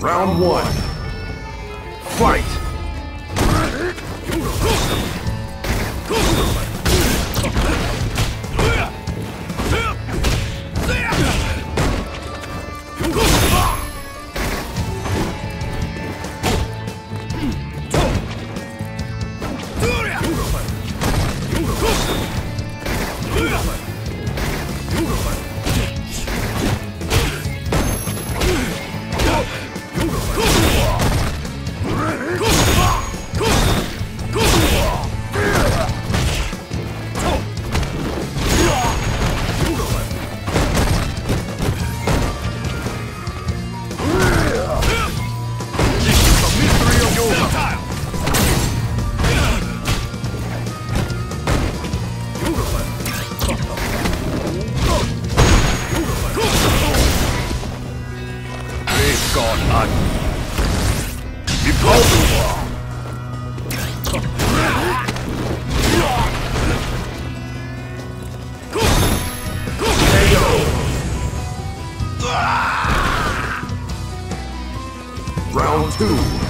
Round one. Fight! two.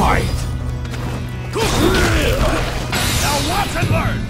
fight! Now watch and learn!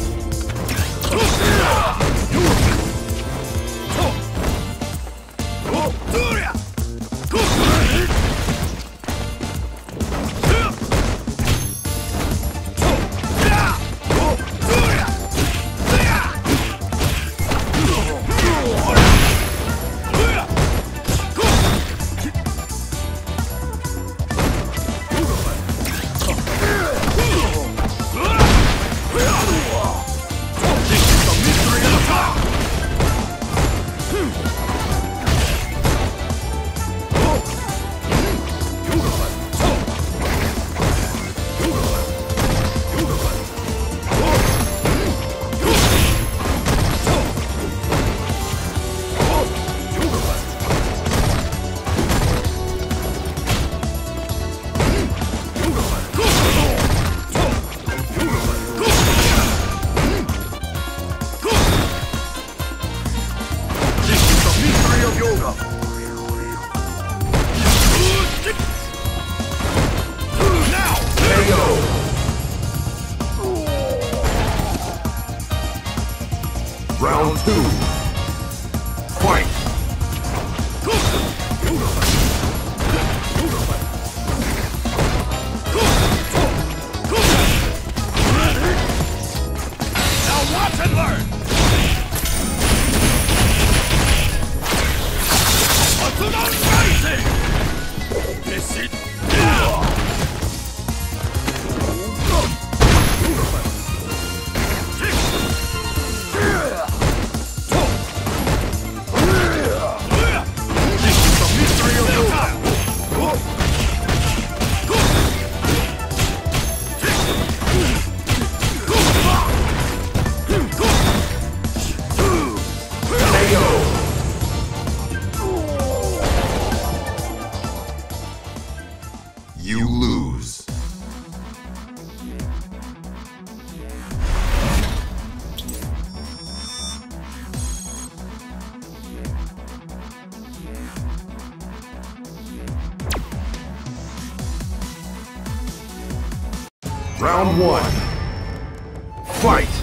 Round one. Fight!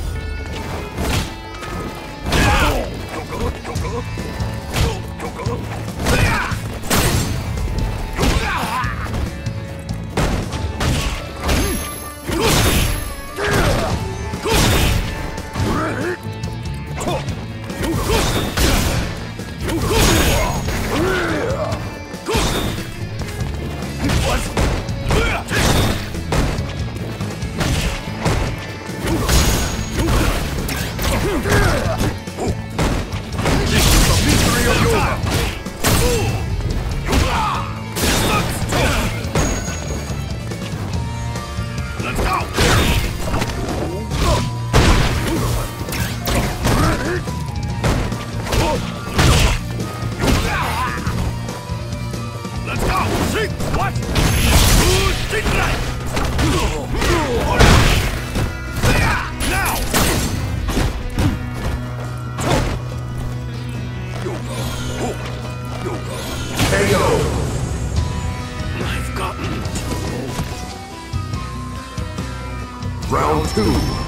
Two.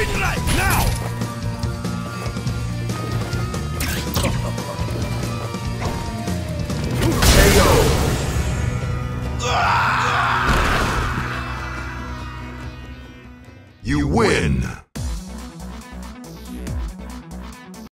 Finlay, now!